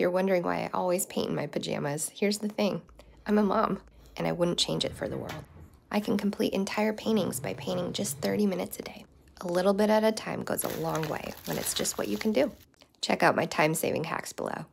If you're wondering why I always paint in my pajamas, here's the thing I'm a mom, and I wouldn't change it for the world. I can complete entire paintings by painting just 30 minutes a day. A little bit at a time goes a long way when it's just what you can do. Check out my time saving hacks below.